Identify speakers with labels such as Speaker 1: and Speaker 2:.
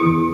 Speaker 1: Mm-hmm.